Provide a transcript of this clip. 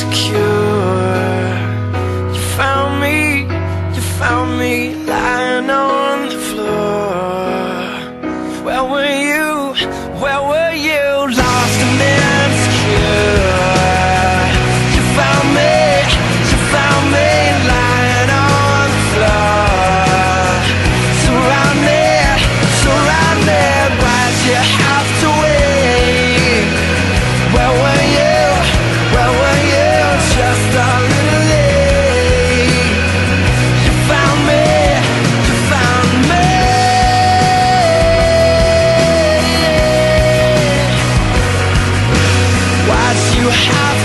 You found me, you found me lying on the floor. Where were you, where were you? have